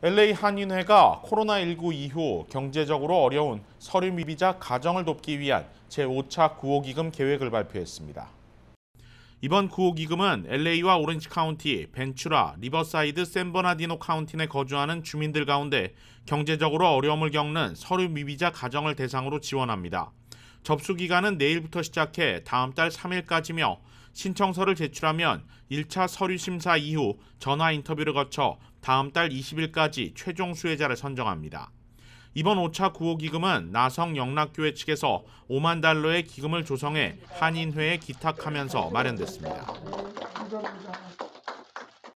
LA 한인회가 코로나19 이후 경제적으로 어려운 서류 미비자 가정을 돕기 위한 제5차 구호기금 계획을 발표했습니다. 이번 구호기금은 LA와 오렌지 카운티, 벤츄라, 리버사이드, 샌버나디노 카운티 내 거주하는 주민들 가운데 경제적으로 어려움을 겪는 서류 미비자 가정을 대상으로 지원합니다. 접수 기간은 내일부터 시작해 다음 달 3일까지며 신청서를 제출하면 1차 서류 심사 이후 전화 인터뷰를 거쳐 다음 달 20일까지 최종 수혜자를 선정합니다. 이번 5차 구호 기금은 나성 영락교회 측에서 5만 달러의 기금을 조성해 한인회에 기탁하면서 마련됐습니다.